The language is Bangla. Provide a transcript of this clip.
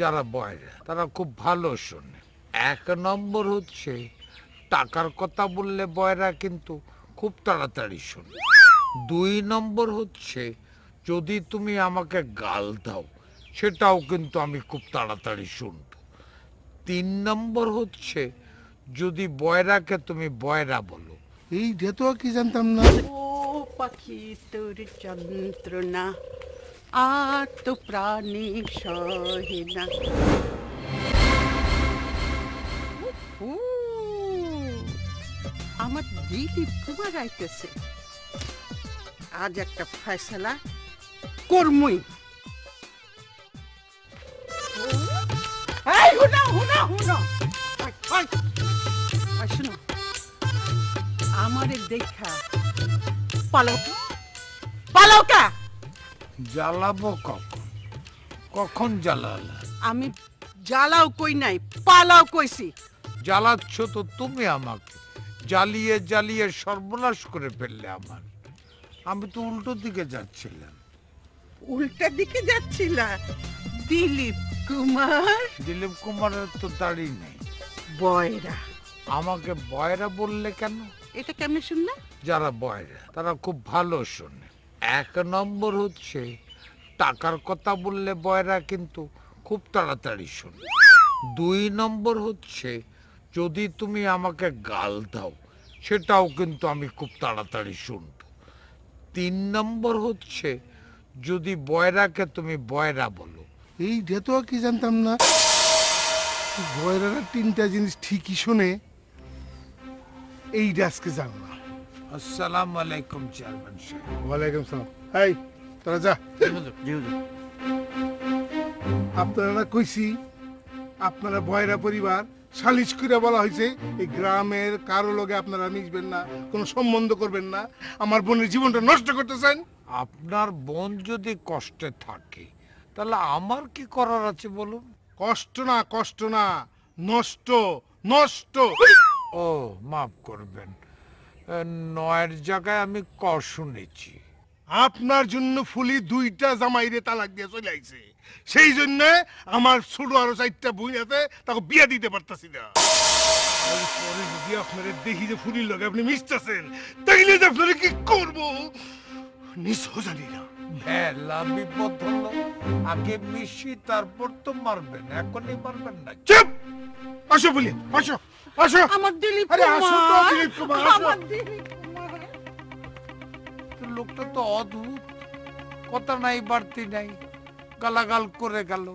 যারা বয়রা তারা খুব ভালো শোনে। এক নম্বর হচ্ছে টাকার কথা বললে বয়রা কিন্তু খুব তাড়াতাড়ি শোনে। দুই নম্বর হচ্ছে যদি তুমি আমাকে গাল দাও সেটাও কিন্তু আমি খুব তাড়াতাড়ি শুনব। তিন নম্বর হচ্ছে যদি বয়রাকে তুমি বয়রা বলো এই তো কি জানতাম না? ও পাখি তোর যন্ত্রণা। আর তো প্রাণী সহে না আমার দিলীপ কুমার আইতেছে আজ একটা ফয়সলা কর্মই। আমারে দেখা পালকা। পালাও কা? জ্বালাবো কখন? কখন জ্বালালা? আমি জ্বালাও কই নাই পালাও কইছি। জ্বালাচ্ছ তো তুমি আমাকে। জ্বালিয়ে জ্বালিয়ে সর্বনাশ করে ফেললে আমার। আমি তো উল্টো দিকে যাচ্ছিলাম। উল্টা দিকে যাচ্ছিলা দিলীপ কুমার? দিলীপ কুমারের তো দাড়ি নেই। বয়রা। আমাকে বয়রা বললে কেন? এটা কেমনে শুনলা যারা বয়রা তারা খুব ভালো শোনে। এক নম্বর হচ্ছে, টাকার কথা বললে বয়রা কিন্তু খুব তাড়াতাড়ি শোনে। দুই নম্বর হচ্ছে, যদি তুমি আমাকে গাল দাও, সেটাও কিন্তু আমি খুব তাড়াতাড়ি শুনব। তিন নম্বর হচ্ছে, যদি বয়রাকে তুমি বয়রা বলো এইটা তো কি জানতাম না? বয়রারা তিনটা জিনিস ঠিকই শোনে এই আজকে জানলাম। আসসালামু আলাইকুম চেয়ারম্যান সাহেব। ওয়ালাইকুম সালাম। এই তোরা যা। আপনারা না কইছি আপনারা বয়রা পরিবার সালিশ করে বলা হয়েছে এই গ্রামের কারও লগে আপনারা মিশবেন না কোনো সম্বন্ধ করবেন না আমার বোনের জীবনটা নষ্ট করতেছেন। আপনার বোন যদি কষ্টে থাকে তাহলে আমার কি করার আছে বলুন? কষ্ট না কষ্ট না নষ্ট নষ্ট। ও মাফ করবেন। নয়ের জায়গায় আমি ক শুনেছি। আপনার জন্য ফুলি দুইটা জামাইরে তালাক দিয়ে চলে আইছে। সেই জন্য আমার ছোট আরও চারটা বই আছে তাকে বিয়া দিতে পারতাছি না। পরে যদি আপনারা দেখি যে ফুলির লগে আপনি মিশতেছেন তাইলে যে আপনারা কি করব? নিশ্চয় জানি না। ভেলা বিপদ হলো আগে মিশি তারপর তো মারবেন এখনই মারবেন না। চুপ! আসো বলি আসো আসো আমার দিলীপ আরে আসো তো, দিলীপ কুমার, আসো। আমার দিলীপ কুমার। তো লোকটা তো অদ্ভুত। কথা নাই বাড়তি নাই। গালাগাল করে গেল।